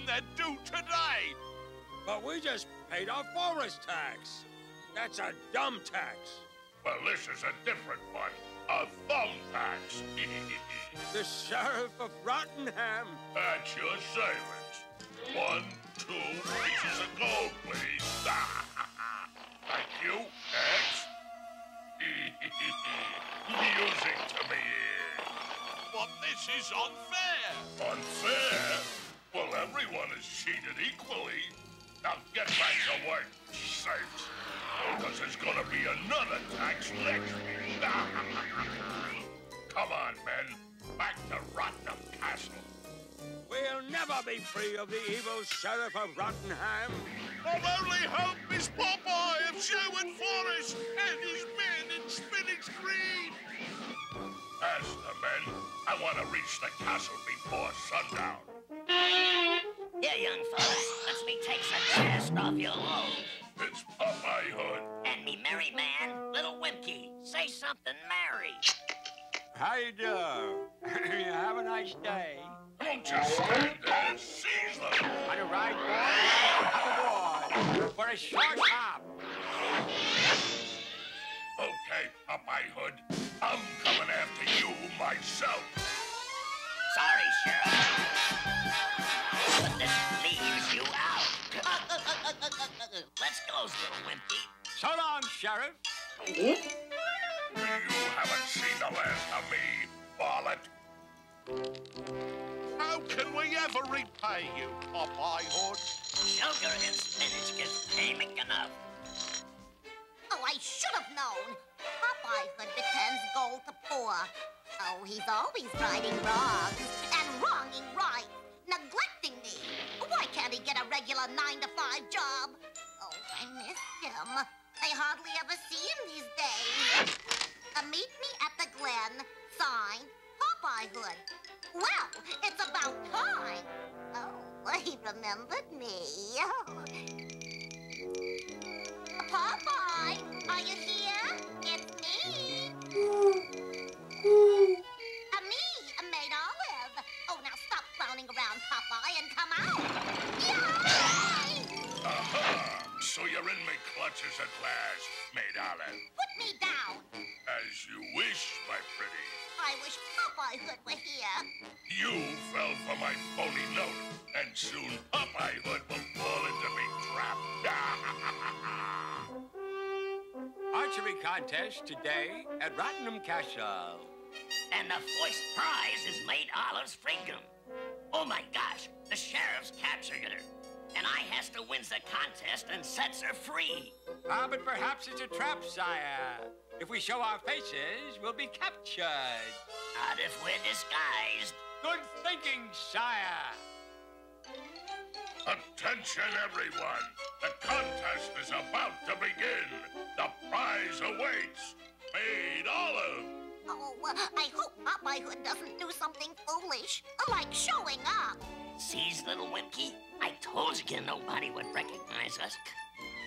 and they're due today. But we just paid our forest tax. That's a dumb tax. Well, this is a different one. A thumb tax. The Sheriff of Rottenham. At your service. One, two pieces of gold, please. Thank you. Next. Music to me. But this is unfair. Unfair? Well, everyone is cheated equally. Now get back to work, saints. Because there's gonna be another tax next week. Come on, men. Back to Rottenham Castle. We'll never be free of the evil Sheriff of Rottenham. Our only hope is Popeye of Sherwood Forest and his men in Spinach Green. As the men, I want to reach the castle before sundown. Here, young fella, let me take some chest off your load. It's Popeye Hood. And me merry man, little Wimpy. Say something merry. How you do? Have a nice day. Don't just stand there. Seize them. On a ride, boy? Up aboard. For a short hop. Sheriff. You haven't seen the last of me, varlet. How can we ever repay you, Popeye Hood? Sugar and spinach gives payment enough. Oh, I should have known. Popeye Hood pretends gold to poor. Oh, he's always righting wrongs and wronging right, neglecting me. Why can't he get a regular nine to five job? Oh, I miss him. I hardly ever see him these days. Uh, meet me at the Glen. Signed, Popeye Hood. Well, it's about time. Oh, he remembered me. Oh. Popeye, are you here? It's me. Uh, me, Maid Olive. Oh, now stop clowning around, Popeye, and come out. Yay! Aha! So you're in my clutches at last, Maid Olive. Put me down. As you wish, my pretty. I wish Popeye Hood were here. You fell for my phony note, and soon Popeye Hood will fall into me trap. Archery contest today at Rottenham Castle. And the first prize is Maid Olive's freedom. Oh my gosh, the sheriff's captured her. And I has to wins the contest and sets her free. Ah, but perhaps it's a trap, sire. If we show our faces, we'll be captured. Not if we're disguised. Good thinking, sire. Attention, everyone! The contest is about to begin. The prize awaits. Maid Olive. Oh, uh, I hope Popeye Hood doesn't do something foolish, like showing up. Sees little Wimpy? I told you nobody would recognize us.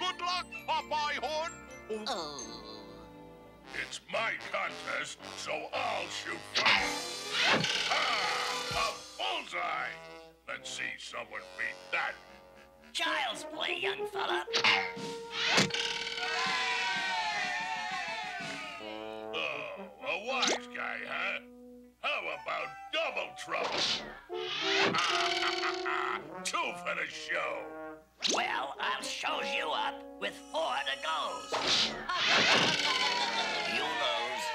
Good luck, Popeye Hood. Oh. It's my contest, so I'll shoot first. Ah, a bullseye! Let's see someone beat that. Child's play, young fella. Oh, a wise guy, huh? How about double trouble? Two for the show. Well, I'll show you up with four to goes. you lose.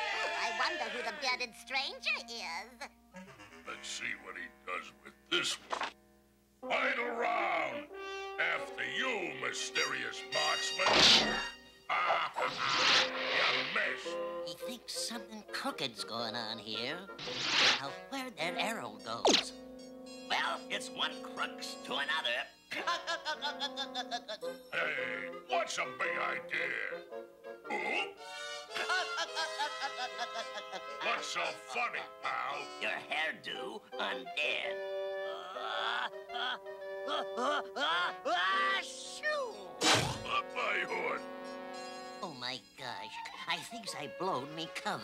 I wonder who the bearded stranger is. Let's see what he does with this one. Final round. After you, mysterious marksman. you miss. He thinks something crooked's going on here. Now, where'd that arrow goes? Well, it's one crooks to another. Hey, what's a big idea? Ooh, what's so funny, pal? Your hairdo undead. Uh, uh, uh, uh, uh, uh, shoo! Up my hood. Oh my gosh, I thinks I blowed me cover.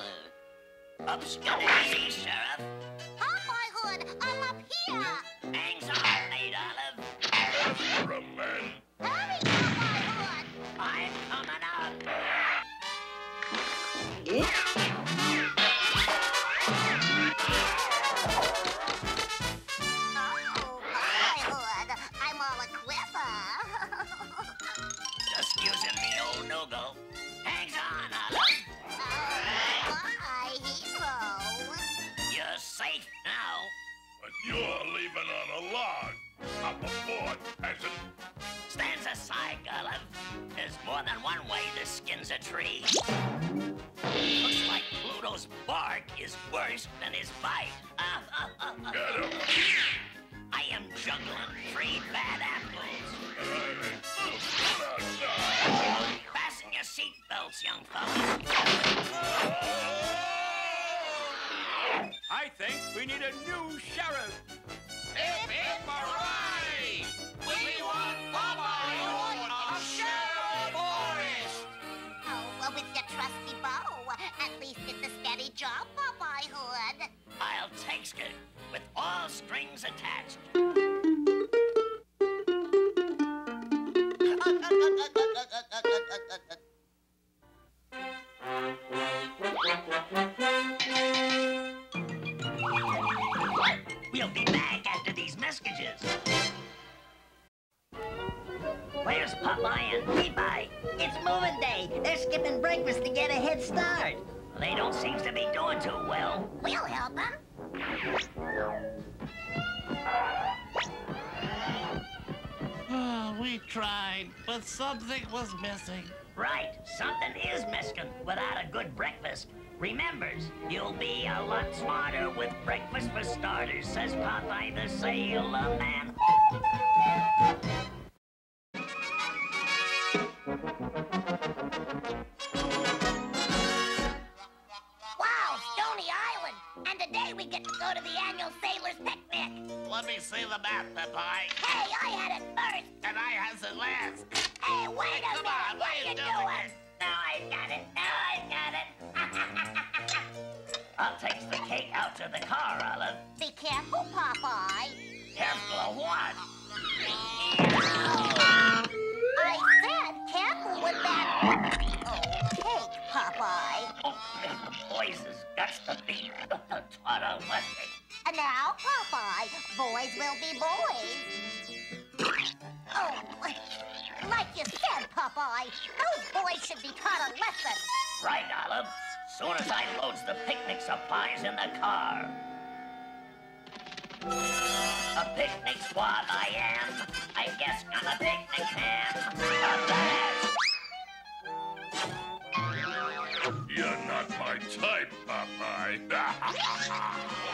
Upscaddaisy, Sheriff. Popeye I'm up here. Hangs on, Maid Olive. fast for 'em, men. Hurry, Popeye Hood! I'm coming up. Oh, Hood, I'm all a quiver. Just using me old no-go. More than one way to skins a tree. Looks like Bluto's bark is worse than his bite. Get him. I am juggling three bad apples. Fasten your seatbelts, young fellas. I think we need a new sheriff. Be doing too well. We'll help him. Oh, we tried, but something was missing. Right, something is missing without a good breakfast. Remembers, you'll be a lot smarter with breakfast for starters, says Popeye the Sailor Man. You doing? Now I got it, now I got it. I'll take the cake out to the car, Olive. Be careful, Popeye. Careful of what? I said careful with that. Oh, cake, Popeye. Oh, the boys has got to be taught a lesson. And now, Popeye, boys will be boys. Oh, like you said, Popeye, those boys should be taught a lesson. Right, Olive. Soon as I loads the picnic supplies in the car. A picnic squad I am. I guess I'm a picnic ham. At last. You're not my type, Popeye.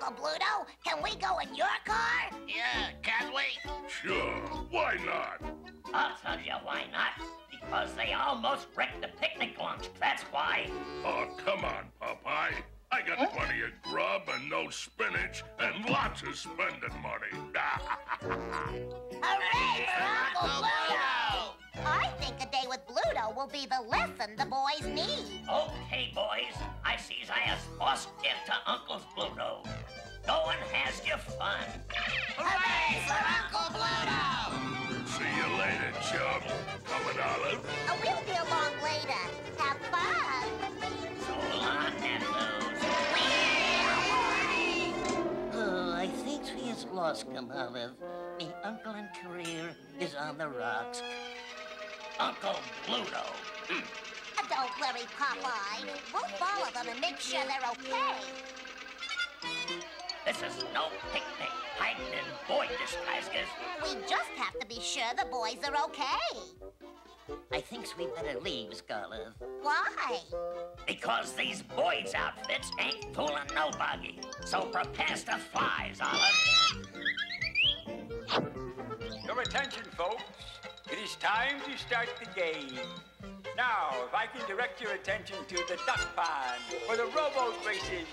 Uncle Bluto, can we go in your car? Yeah, can we? sure, why not? I'll tell you why not. Because they almost wrecked the picnic lunch. That's why. Oh, come on, Popeye. I got plenty of grub and no spinach and lots of spending money. Hooray for Uncle Bluto! I think a day with Bluto will be the lesson the boys need. Okay, boys. I see I has lost gift to Uncle's Bluto. Go and has your fun. Hooray for Uncle Bluto! See you later, chum. Coming, Olive. Oh, we'll be along later. Have fun. So long, nephews. Oh, I think we is lost, come Olive. Me uncle and career is on the rocks. Uncle Bluto. Hmm. Don't worry, Popeye. We'll follow them and make sure they're okay. This is no picnic hiding in boy disguises. We just have to be sure the boys are okay. I thinks we better leave, Scarlet. Why? Because these boys' outfits ain't fooling nobody. So prepare to flies, Olive. Your attention, folks. It is time to start the game. Now, if I can direct your attention to the duck pond for the rowboat races.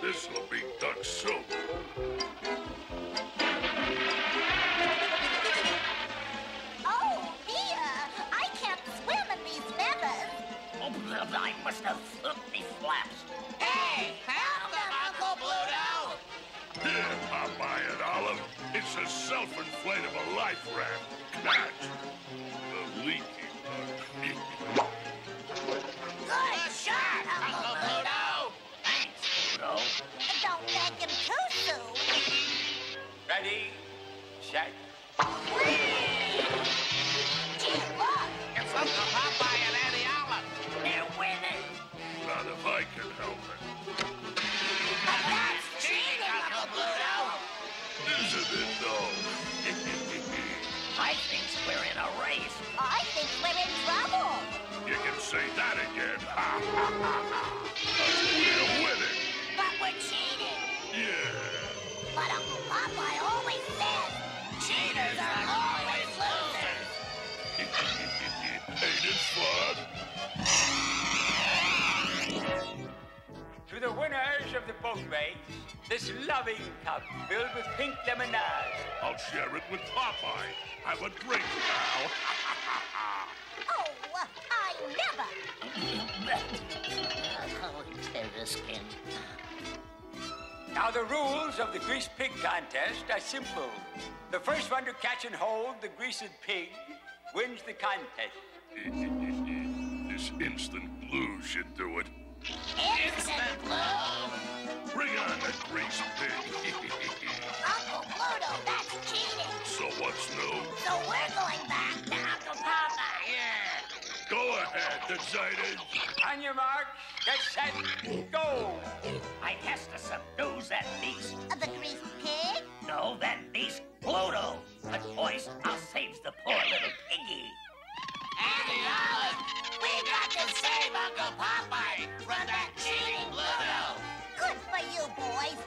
This'll be duck soup. Oh, dear. I can't swim in these feathers. Oh, I must have flipped me flaps. Crab. Catch the leaky. Good shot, Uncle Uncle Bluto! Thanks, Bluto. Don't thank him too soon. Ready, set, Gee, look. It's Uncle Popeye and Auntie Olive. They're winning. Not if I can help it. I think we're in a race. I think we're in trouble. you can say that again. Ha, ha, ha, ha. We're winning. But we're cheating. Yeah. But Uncle Popeye always says cheaters are always losers. Ain't it fun? to the winners of the boat race, this loving cup filled with pink lemonade. I'll share it with Popeye. Have a drink, pal. Oh, uh, I never. Oh, Terraskin. Now, the rules of the greased pig contest are simple. The first one to catch and hold the greased pig wins the contest. this instant glue should do it. Instant blue. Bring on the grease pig. so what's? So we're going back to Uncle Popeye. Yeah. Go ahead, Decided. On your marks, get set, go! I has to subdue that beast. Uh, the greased pig? No, that beast, Bluto. But boys, I'll save the poor little piggy. Auntie Olive, we got to save Uncle Popeye from that cheating Bluto. Good for you, boys.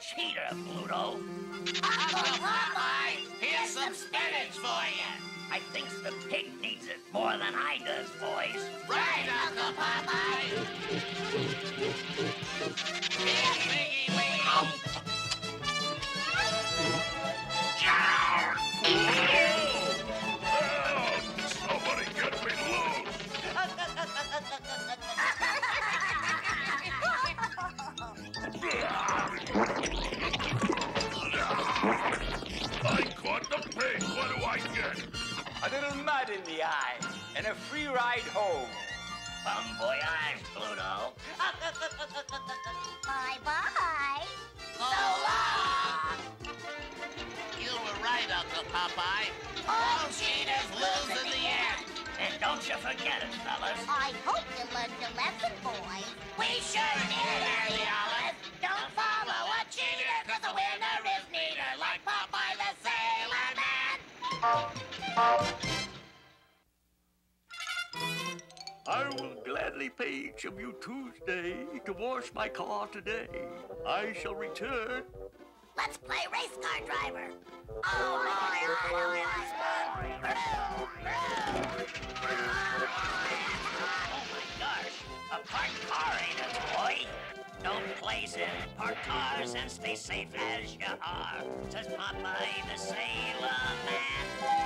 Cheater, Bluto. Uncle Popeye, here's some spinach for you. I think the pig needs it more than I does, boys. Right, Uncle Popeye. Don't you forget it, fellas. I hope you learned your lesson, boys. We sure did, Auntie Olive. Don't follow a cheater, cause the winner is neater, like Popeye the Sailor Man. I will gladly pay each of you Tuesday to wash my car today. I shall return. Let's play race car driver. Oh, boy, I don't like Oh my gosh, a parked car ain't it, boy? Don't place in parked cars and stay safe as you are, says Popeye the Sailor Man.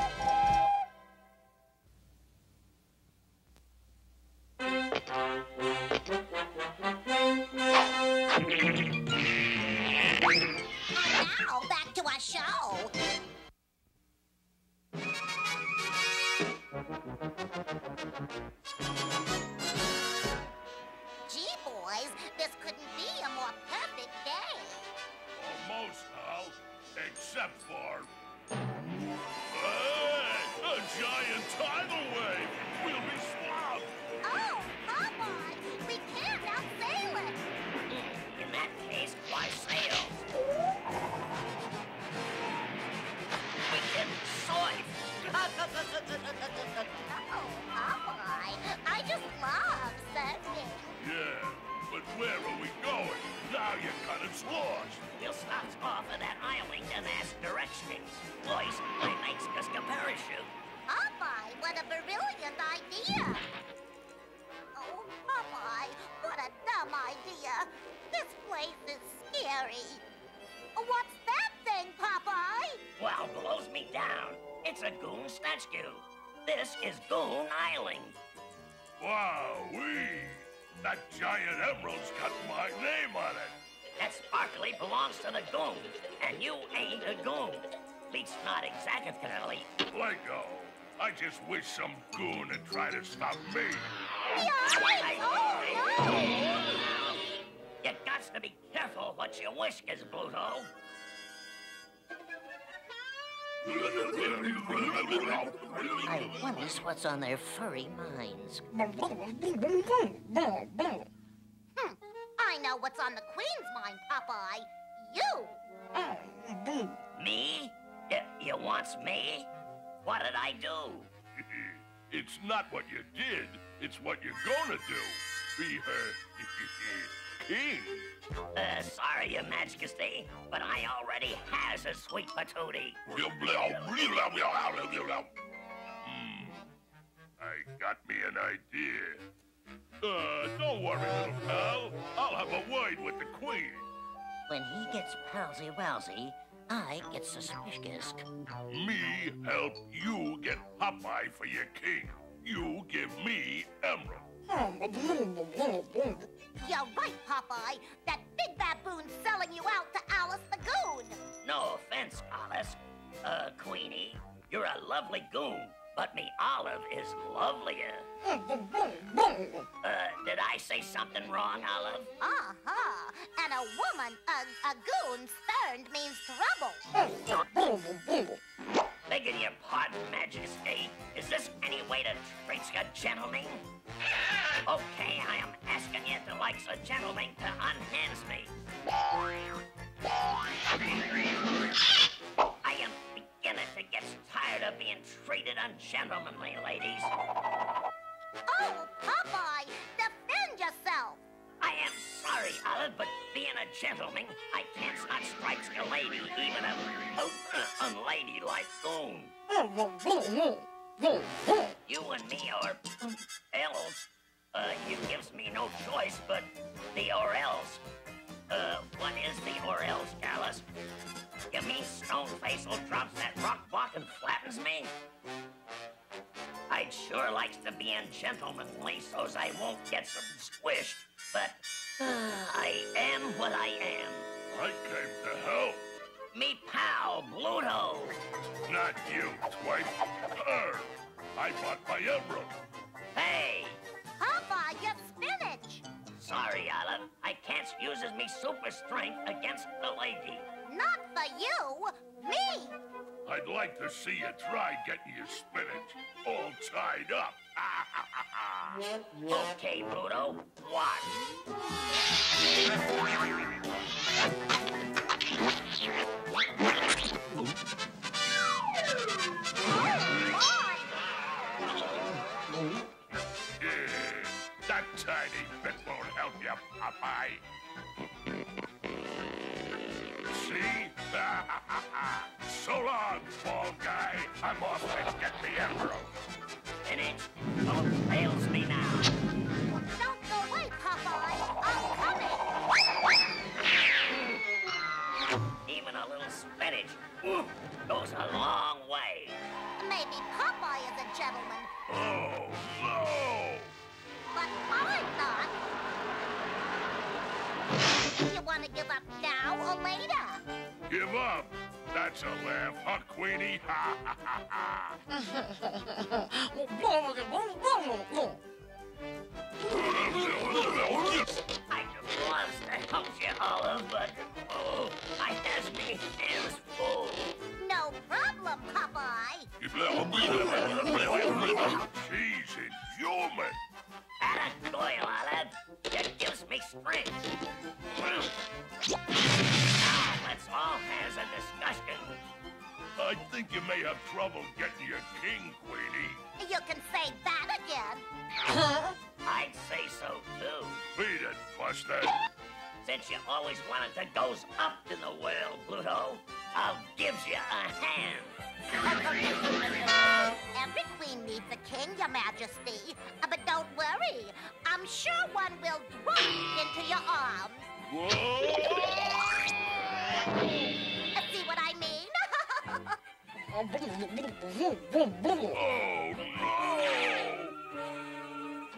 But where are we going? Now you got us lost. We'll stop off at that island and ask directions. Boys, I makes just a parachute. Oh, Popeye, what a brilliant idea. Oh, Popeye. Popeye. What a dumb idea. This place is scary. What's that thing, Popeye? Well, blows me down. It's a goon statue. This is Goon Island. Wow-wee! That giant emerald's got my name on it. That sparkly belongs to the goons, and you ain't a goon. At least not exactly. Lego, I just wish some goon had tried to stop me. Yikes! Oh, no! You got to be careful what you wish, is, Bluto. I wonders what's on their furry minds. Hmm. I know what's on the Queen's mind, Popeye. You! Me? Y- you wants me? What did I do? it's not what you did, it's what you're gonna do. Be her king. Uh, sorry, Your Majesty, but I already has a sweet patootie. Hmm. I got me an idea. Uh, don't worry, little pal. I'll have a word with the queen. When he gets palsy-walsy, I get suspicious. Me help you get Popeye for your king. You give me Emerald. You're right, Popeye. That big baboon's selling you out to Alice the Goon. No offense, Alice. Uh, Queenie, you're a lovely goon, but me Olive is lovelier. Uh, did I say something wrong, Olive? Uh-huh. And a woman, a, a goon, spurned means trouble. Begging your pardon, Majesty. Is this any way to treat a gentleman? Okay, I am asking you to likes a gentleman to unhands me. I am beginning to get tired of being treated ungentlemanly, ladies. Oh, Popeye, defend yourself. I am sorry, Olive, but being a gentleman, I can't not strike a lady, even a, a, a unladylike goon. You and me are else. Uh, you gives me no choice but the or else. Uh, what is the or else, Gallus? You mean Stoneface drops that rock block and flattens me? I'd sure like to be ungentlemanly so's I won't get some squished, but uh, I am what I am. I came to help. Me pal, Bluto. Not you, twice. Her. I bought my emerald. Hey, Popeye, your spinach. Sorry, Olive. I can't use me super strength against the lady. Not for you, me. I'd like to see you try getting your spinach all tied up. Okay, Bluto, watch. Yeah, that tiny bit won't help you, Popeye. See? so long, ball guy. I'm off to get the emerald. Finish. Oh, fails me now. Don't go away, Popeye. I'm coming. Even a little spinach ooh, goes a long way. Maybe Popeye is a gentleman, Oh, no! To give up now or later? Give up. That's a laugh, huh, Queenie? Ha, ha, ha, ha. I just wants to help you, Olive, but oh, I has me hands full. No problem, Popeye. She's inhuman. And a toil, Olive, that gives me strength. Now, let's all has a discussion. I think you may have trouble getting your king, Queenie. You can say that again. I'd say so, too. Beat it, Buster. Since you always wanted to goes up in the world, Bluto, I'll give you a hand. Every queen needs a king, Your Majesty. Uh, But don't worry, I'm sure one will drop into your arms. Uh, See what I mean? oh, no.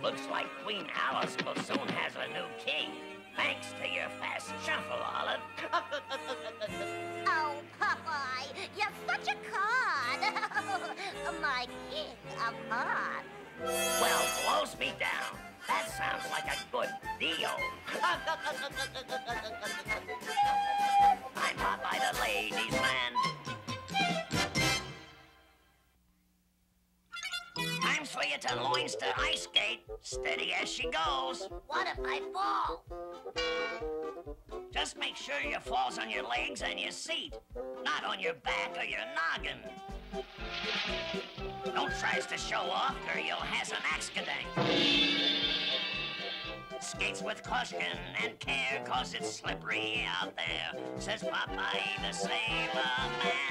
Looks like Queen Alice will soon has a new king. Thanks to your fast shuffle, Olive. oh, Popeye, you're such a cod. My king of hearts. Well, blows me down. That sounds like a good deal. I'm Popeye the ladies' man. Time for you to Loinster ice skate. Steady as she goes. What if I fall? Just make sure your falls on your legs and your seat, not on your back or your noggin. Don't try to show off or you'll have an accident. Skates with caution and care, cause it's slippery out there, says Popeye the Sailor Man.